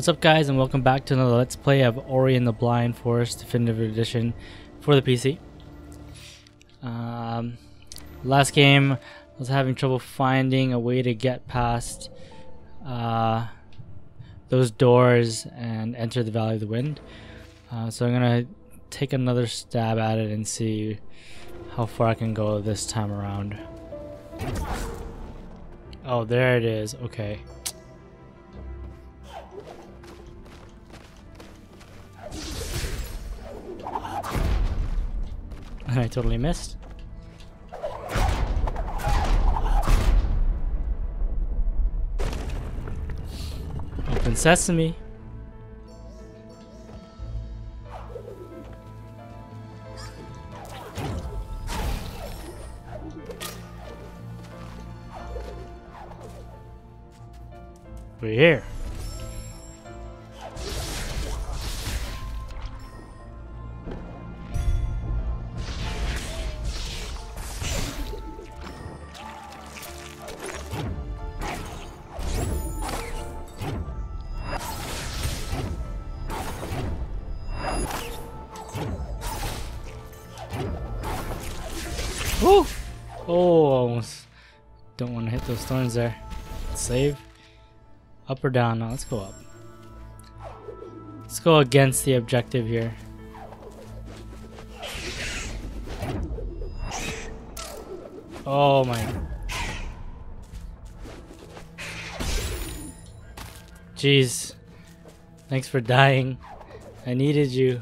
What's up guys and welcome back to another Let's Play of Ori and the Blind Forest Definitive Edition for the PC. Um, last game I was having trouble finding a way to get past uh, those doors and enter the Valley of the Wind. Uh, so I'm gonna take another stab at it and see how far I can go this time around. Oh, there it is. Okay. I totally missed. Open sesame. We're here. Thorns there. Save. Up or down? No, let's go up. Let's go against the objective here. Oh my. Jeez. Thanks for dying. I needed you.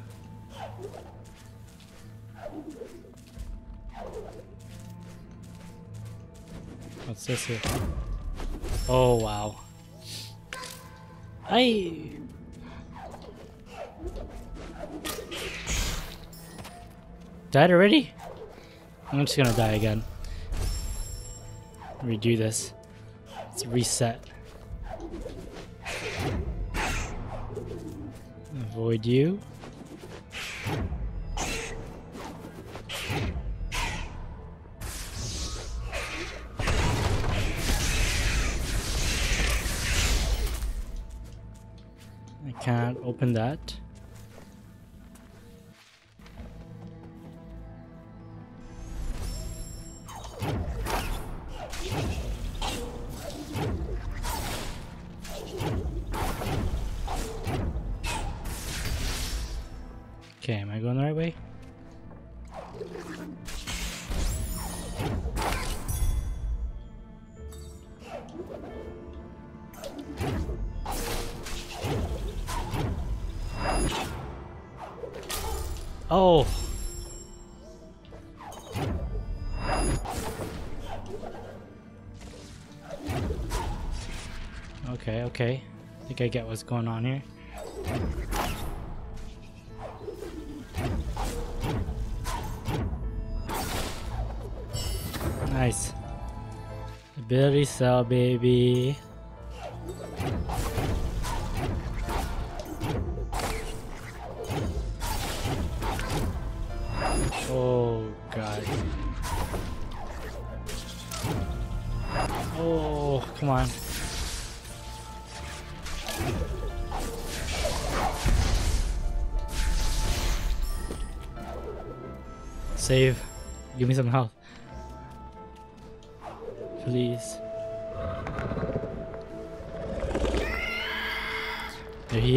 This here? Oh wow. I died already? I'm just gonna die again. Redo this. Let's reset. Avoid you. Can't open that. Oh. Okay, okay. I think I get what's going on here. Nice. Ability cell, baby.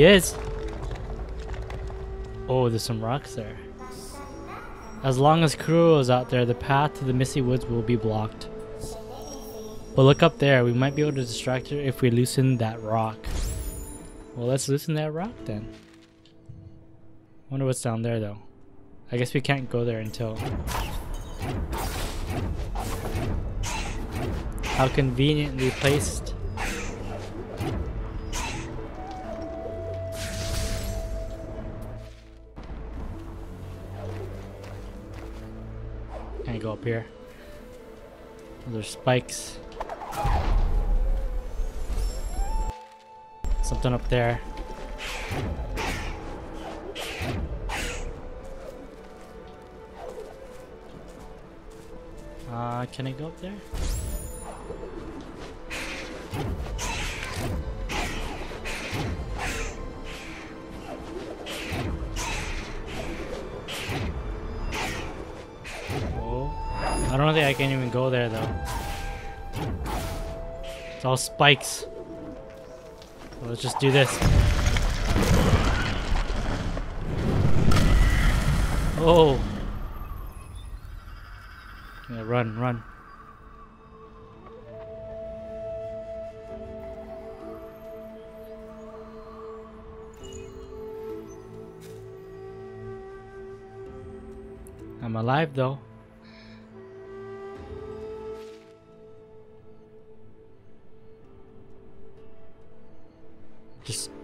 Is. Oh, there's some rocks there. As long as Kuro is out there, the path to the Misty Woods will be blocked. But look up there, we might be able to distract her if we loosen that rock. Well, let's loosen that rock then. Wonder what's down there though. I guess we can't go there until... How conveniently placed. Go up here? There's spikes. Something up there. Uh, can I go up there? I don't think I can even go there though. It's all spikes. So let's just do this. Oh. Yeah, run, run. I'm alive though.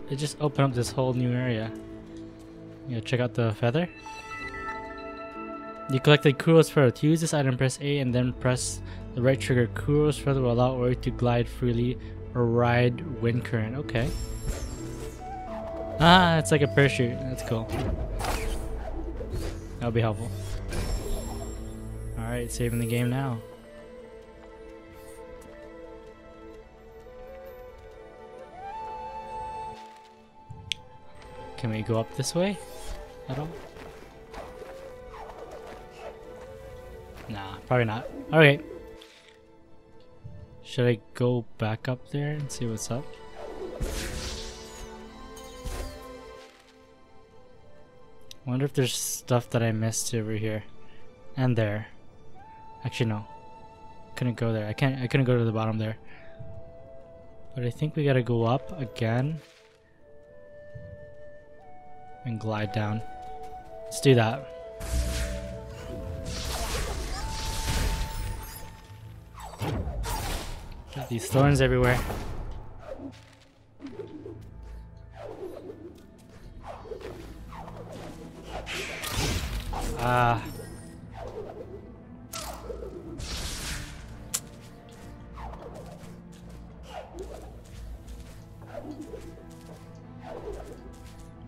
It just opened up this whole new area. Yeah, check out the feather. You collected Kuro's feather. To use this item, press A and then press the right trigger. Kuro's feather will allow Ori to glide freely or ride wind current. Okay. Ah, it's like a parachute. That's cool. That'll be helpful. Alright, saving the game now. Can we go up this way at all? Nah, probably not. Okay. Should I go back up there and see what's up? wonder if there's stuff that I missed over here. And there. Actually no. Couldn't go there. I can't I couldn't go to the bottom there. But I think we gotta go up again. And glide down. Let's do that. Got these thorns everywhere. Ah.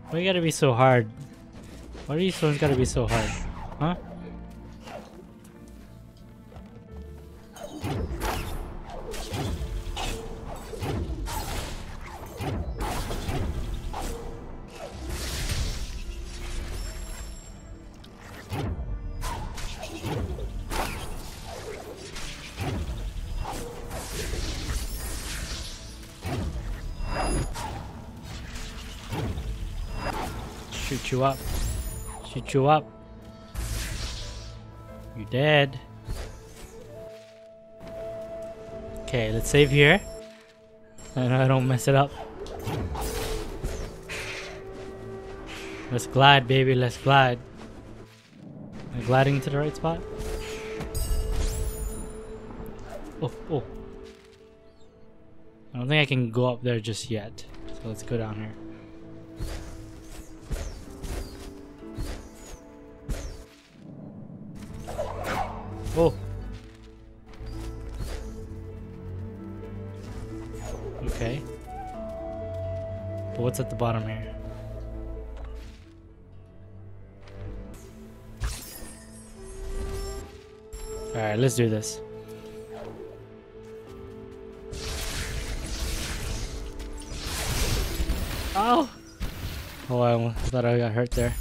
Why you gotta be so hard? Why are these thorns gotta be so hard? Huh? You up. Shoot you up. You dead. Okay, let's save here. And I don't mess it up. Let's glide, baby. Let's glide. Am I gliding to the right spot? Oh, oh. I don't think I can go up there just yet. So let's go down here. Oh. Okay. But what's at the bottom here? Alright, let's do this. Oh! Oh, I thought I got hurt there.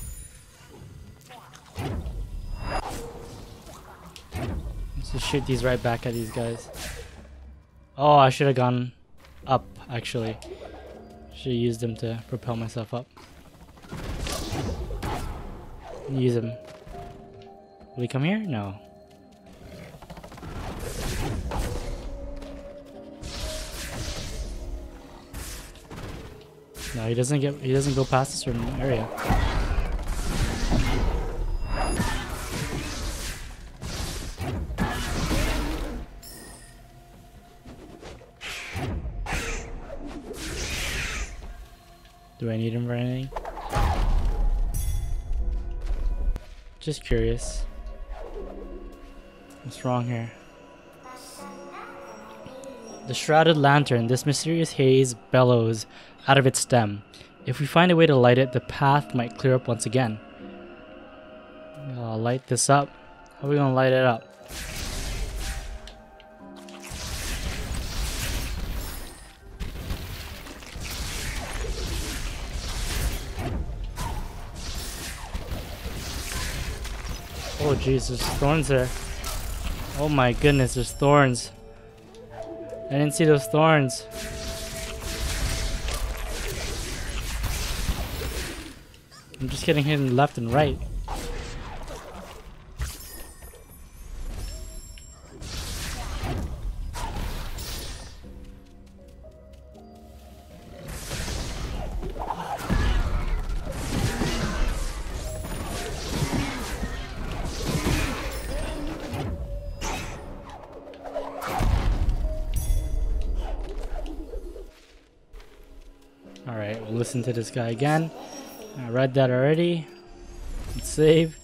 Shoot these right back at these guys. Oh, I should have gone up, actually. Should have used them to propel myself up. Use them. Will he come here? No. No, he doesn't get. He doesn't go past a certain area. Do I need him for anything? Just curious. What's wrong here? The shrouded lantern. This mysterious haze bellows out of its stem. If we find a way to light it, the path might clear up once again. I'll light this up. How are we gonna light it up? Jesus, thorns there. Oh my goodness, there's thorns. I didn't see those thorns. I'm just getting hit in left and right. Listen to this guy again. I read that already. Let's save.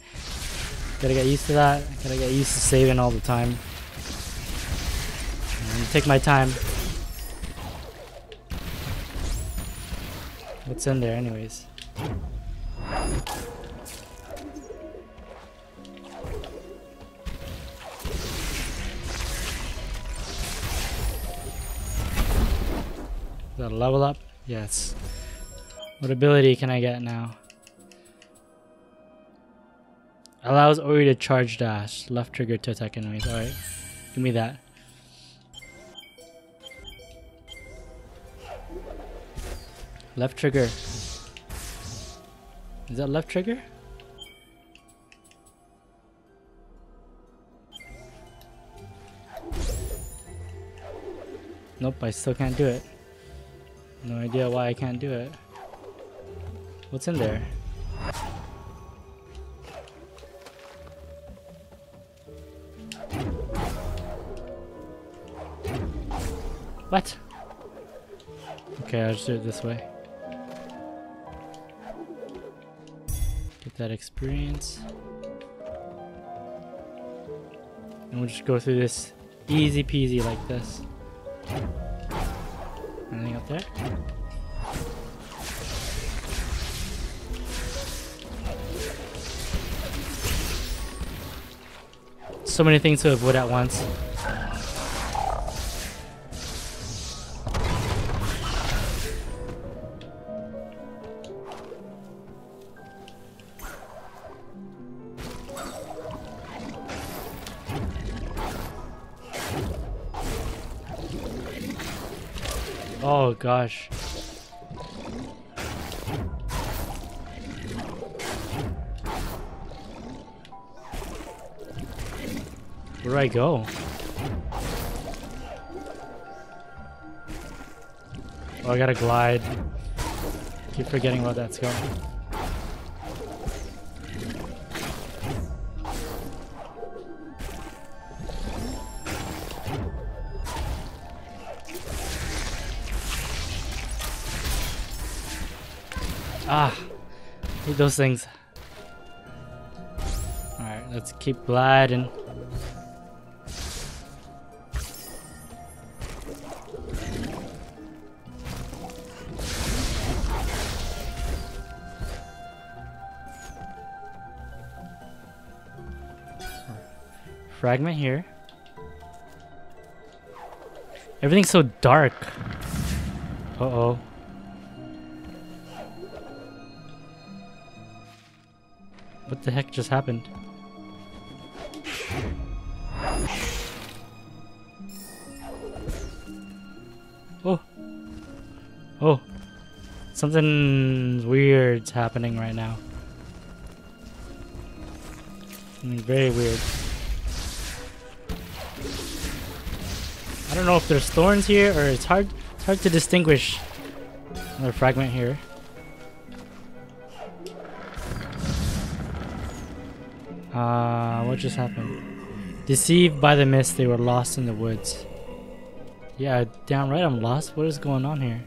Gotta get used to that. Gotta get used to saving all the time. Take my time. What's in there anyways? Is that a level up? Yes. What ability can I get now? Allows Ori to charge dash. Left trigger to attack enemies. Alright. Give me that. Left trigger. Is that left trigger? Nope, I still can't do it. No idea why I can't do it. What's in there? What? Okay, I'll just do it this way. Get that experience. And we'll just go through this easy peasy like this. Anything up there? So many things to avoid at once. Oh gosh. Where do I go? Oh, I gotta glide. Keep forgetting where that's going. Ah, hate those things. Alright, let's keep gliding. Fragment here. Everything's so dark. Uh-oh. What the heck just happened? Oh. Oh. Something weird's happening right now. Something very weird. I don't know if there's thorns here or it's hard it's hard to distinguish. Another fragment here. Uh, what just happened? Deceived by the mist, they were lost in the woods. Yeah, downright I'm lost. What is going on here?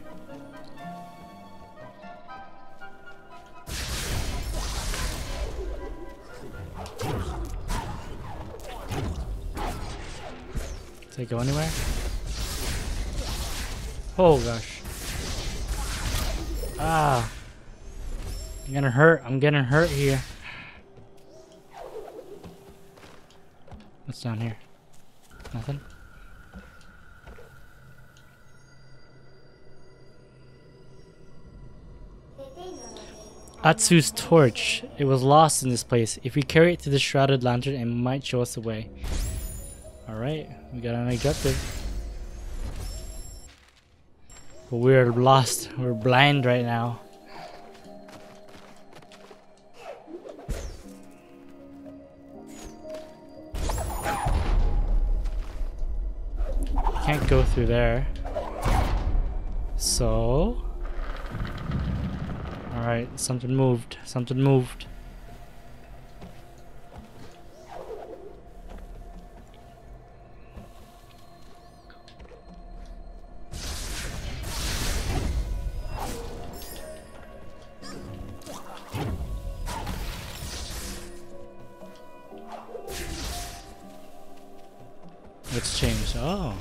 Does it go anywhere? Oh gosh. Ah. I'm gonna hurt. I'm getting hurt here. What's down here? Nothing? Atsu's torch. It was lost in this place. If we carry it to the shrouded lantern, it might show us the way. Alright, we got an objective. But we're lost. We're blind right now. Can't go through there. So... Alright, something moved. Something moved. What's changed? Oh.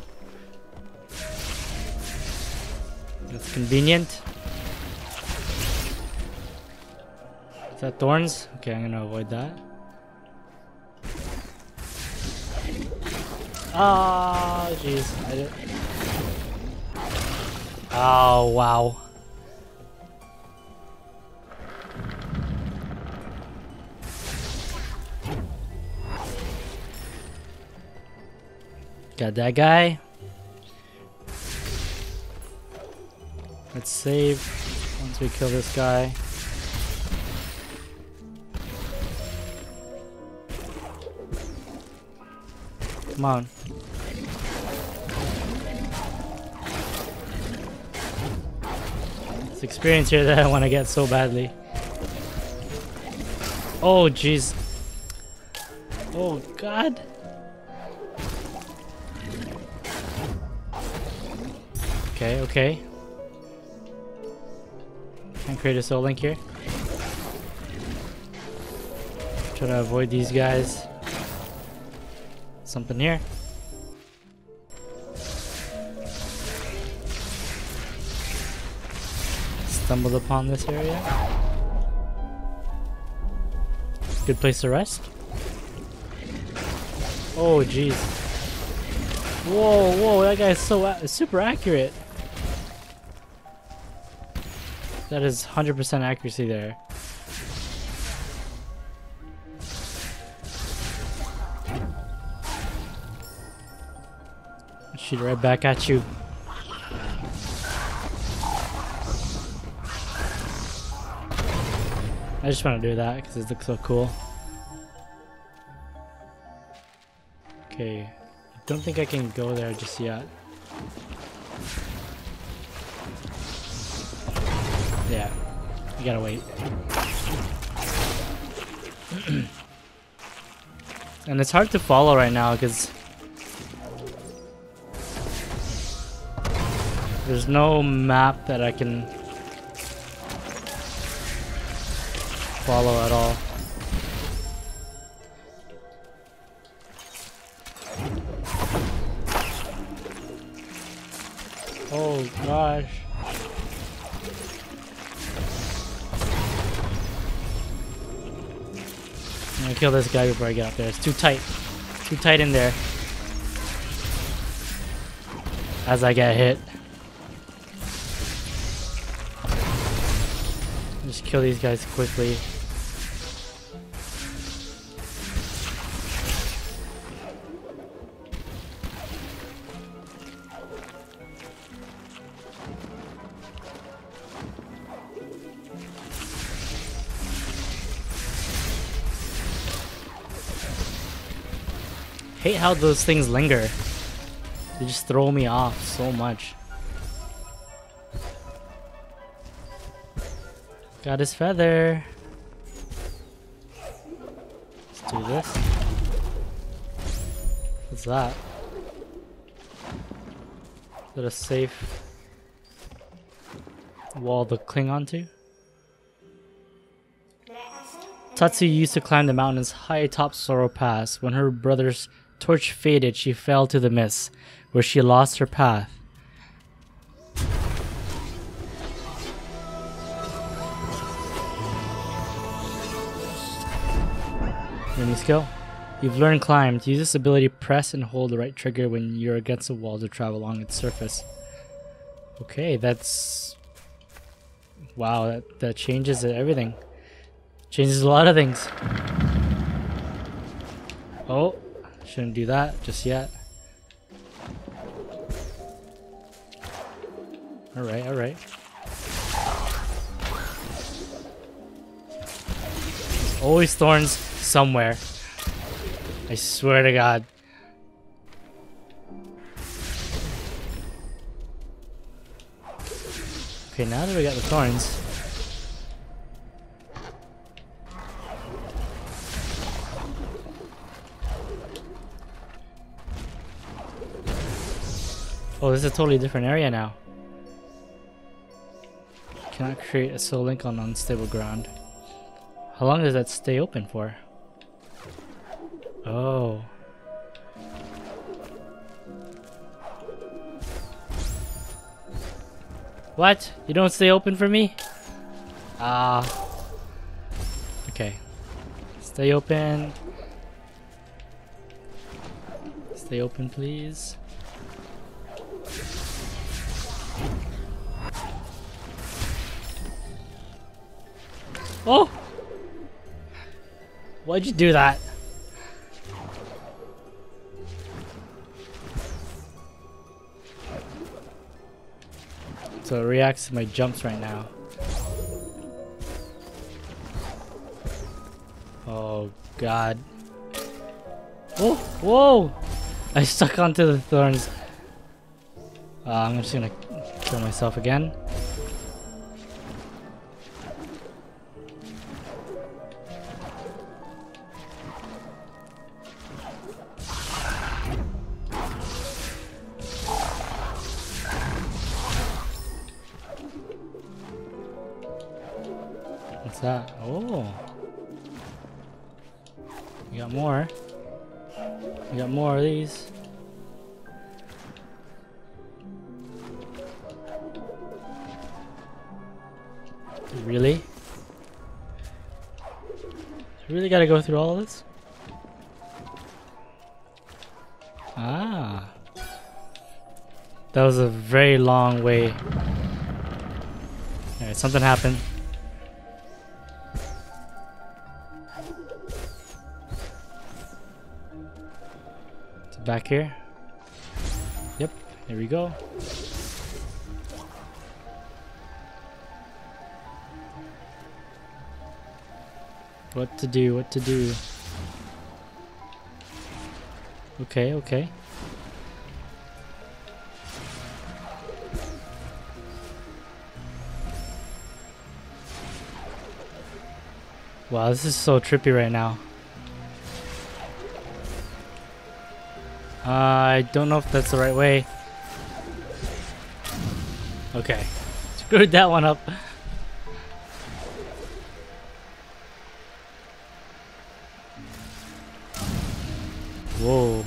That's convenient. Is that thorns? Okay, I'm gonna avoid that. Oh, jeez. Oh, wow. Got that guy. Let's save once we kill this guy. Come on. It's experience here that I want to get so badly. Oh, jeez. Oh, God. Okay, okay. Can't create a soul link here. Try to avoid these guys. Something here. Stumbled upon this area. Good place to rest. Oh, jeez. Whoa, whoa, that guy's so super accurate. That is 100% accuracy there. Shoot right back at you. I just want to do that because it looks so cool. Okay, I don't think I can go there just yet. Yeah, you gotta wait. and it's hard to follow right now because there's no map that I can follow at all. Oh gosh. Kill this guy before I get up there. It's too tight. Too tight in there. As I get hit. Just kill these guys quickly. Hate how those things linger. They just throw me off so much. Got his feather. Let's do this. What's that? Is that a safe wall to cling onto? Tatsu used to climb the mountains high atop Sorrow Pass. When her brother's torch faded, she fell to the mist, where she lost her path. Mini skill. You've learned climb. To use this ability, press and hold the right trigger when you're against a wall to travel along its surface. Okay, that's... Wow, that, that changes everything. Changes a lot of things. Oh, Shouldn't do that just yet. Alright, alright. Always thorns somewhere. I swear to God. Okay, now that we got the thorns, Oh, this is a totally different area now. Cannot create a soul link on unstable ground. How long does that stay open for? Oh. What? You don't stay open for me? Ah. okay. Stay open. Stay open, please. Oh! Why'd you do that? So it reacts to my jumps right now. Oh god. Oh! Whoa! I stuck onto the thorns. Uh, I'm just gonna kill myself again. Really? Really gotta go through all this? Ah. That was a very long way. Alright, something happened. back here. Yep, there we go. What to do, what to do. Okay, okay. Wow, this is so trippy right now. Uh, I don't know if that's the right way. Okay. Screwed that one up. Whoa.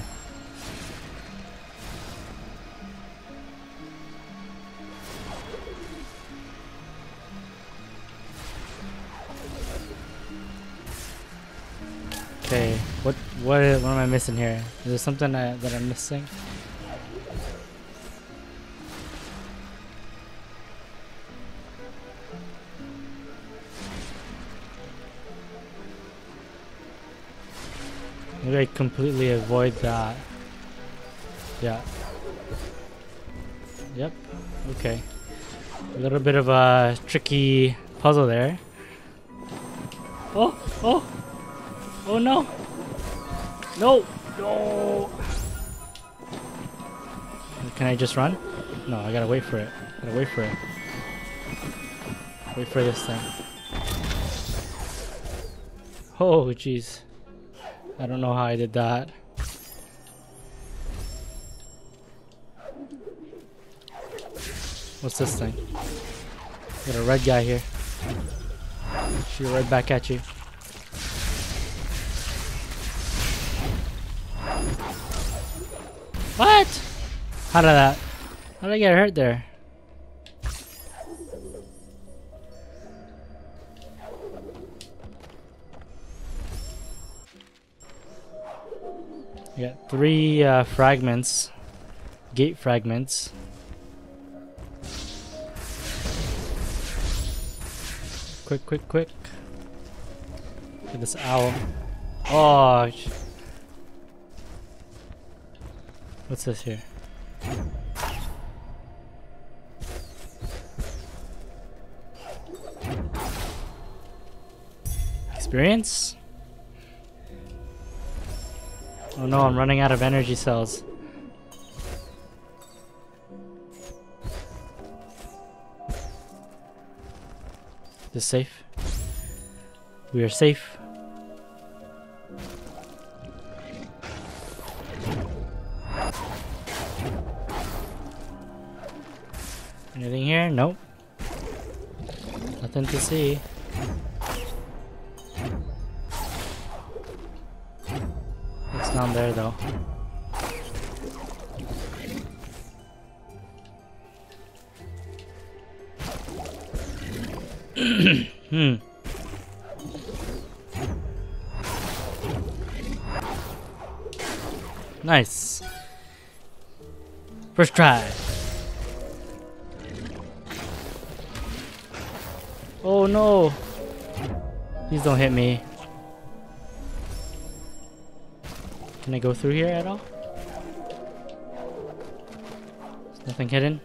Okay, what what what am I missing here? Is there something I, that I'm missing? I completely avoid that. Yeah. Yep. Okay. A little bit of a tricky puzzle there. Oh! Oh! Oh no! No! No! Can I just run? No, I gotta wait for it. Gotta wait for it. Wait for this thing. Oh, jeez. I don't know how I did that. What's this thing? Got a red guy here. Shoot right back at you. What? How did that? How did I get hurt there? Got three uh, fragments, gate fragments. Quick, quick, quick. Look at this owl. Oh. What's this here? Experience? Oh no, I'm running out of energy cells. Is this safe? We are safe. Anything here? Nope. Nothing to see. There though. hmm. Nice. First try. Oh no! Please don't hit me. Can I go through here at all? There's nothing hidden?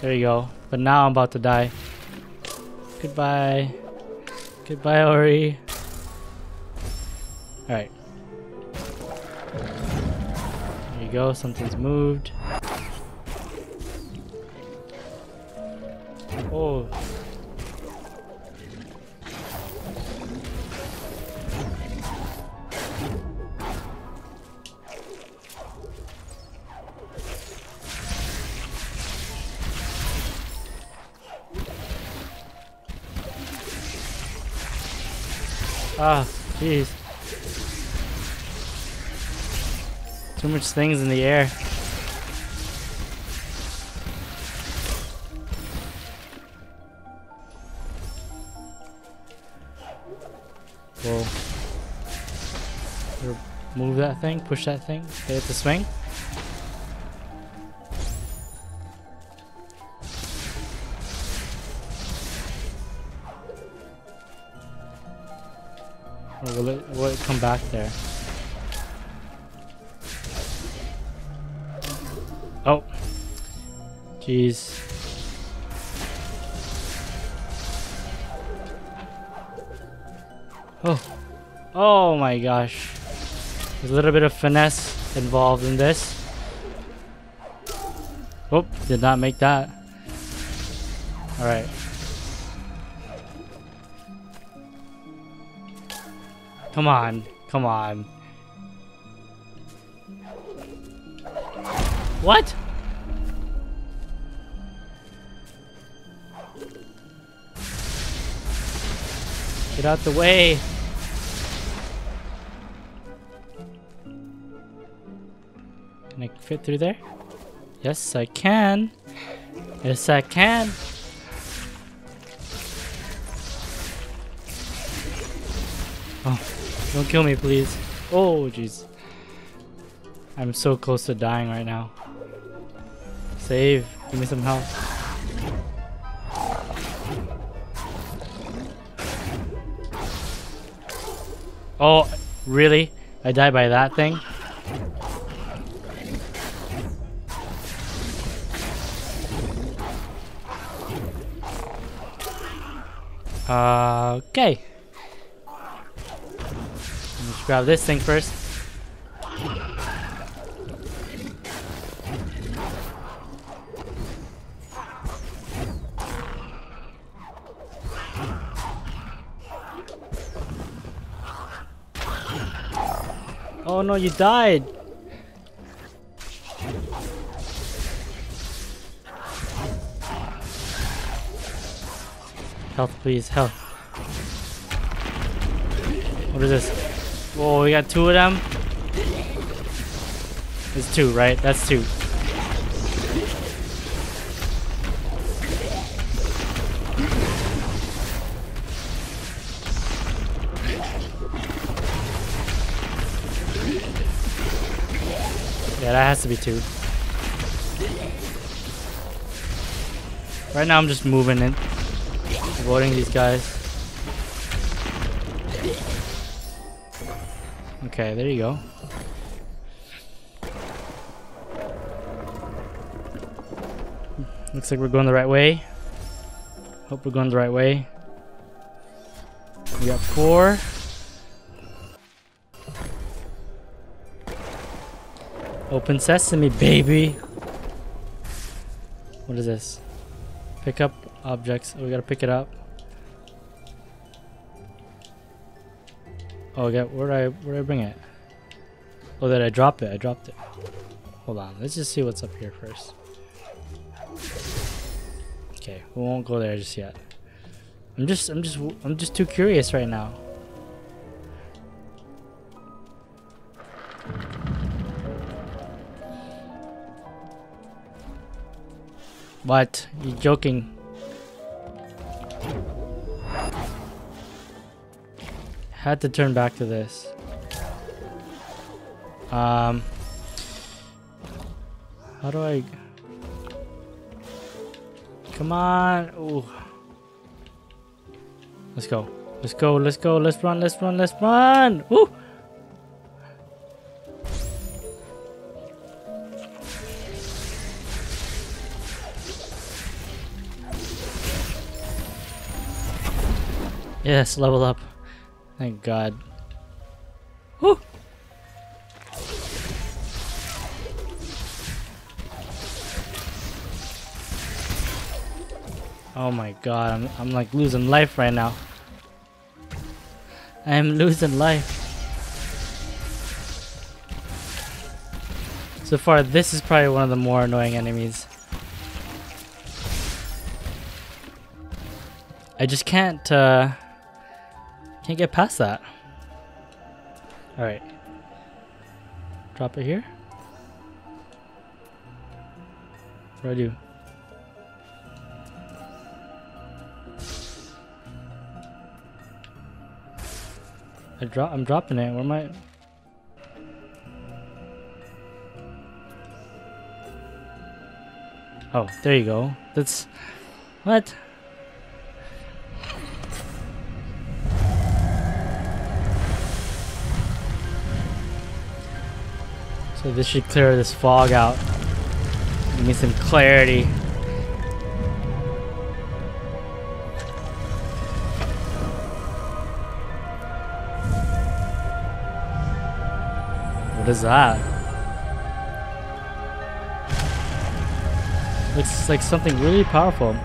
There you go. But now I'm about to die. Goodbye. Goodbye, Ori. Alright. There you go, something's moved. Oh. Much things in the air. Whoa. Move that thing, push that thing, get it to swing. Will it, will it come back there? Jeez. Oh. Oh my gosh. There's a little bit of finesse involved in this. Oh, did not make that. Alright. Come on. Come on. What? Get out the way. Can I fit through there? Yes, I can. Yes, I can. Oh, don't kill me, please. Oh, jeez. I'm so close to dying right now. Save. Give me some health. Oh, really? I died by that thing? Uh, okay. Let's grab this thing first. No, you died! Health, please, health. What is this? Whoa, we got two of them? It's two, right? That's two. That has to be two. Right now I'm just moving it. Avoiding these guys. Okay, there you go. Looks like we're going the right way. Hope we're going the right way. We got four. Open sesame, baby. What is this? Pick up objects. Oh, we gotta pick it up. Oh, okay. Where I where I bring it? Oh, did I drop it? I dropped it. Hold on. Let's just see what's up here first. Okay, we won't go there just yet. I'm just I'm just I'm just too curious right now. What? You're joking? Had to turn back to this. Um. How do I? Come on! Ooh. Let's go. Let's go. Let's go. Let's run. Let's run. Let's run. Yes, level up. Thank God. Woo! Oh my god, I'm, I'm like losing life right now. I am losing life. So far, this is probably one of the more annoying enemies. I just can't, uh... Can't get past that. Alright. Drop it here. What do I do? I drop I'm dropping it. Where am I? Oh, there you go. That's what? So this should clear this fog out. Give me some clarity. What is that? Looks like something really powerful.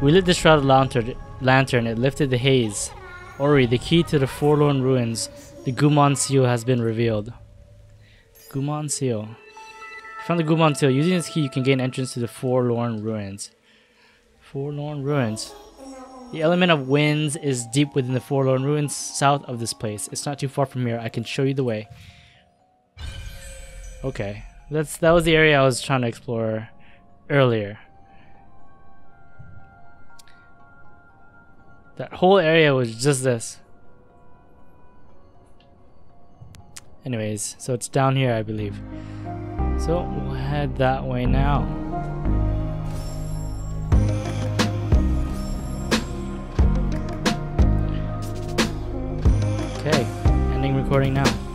We lit the shrouded lantern, lantern. It lifted the haze. Ori, the key to the forlorn ruins. The Gumon seal has been revealed. Gumon Seal. Found the Gumon Seal. Using this key, you can gain entrance to the Forlorn Ruins. Forlorn Ruins. The element of winds is deep within the Forlorn Ruins south of this place. It's not too far from here. I can show you the way. Okay. That's that was the area I was trying to explore earlier. That whole area was just this. Anyways, so it's down here, I believe. So we'll head that way now. Okay, ending recording now.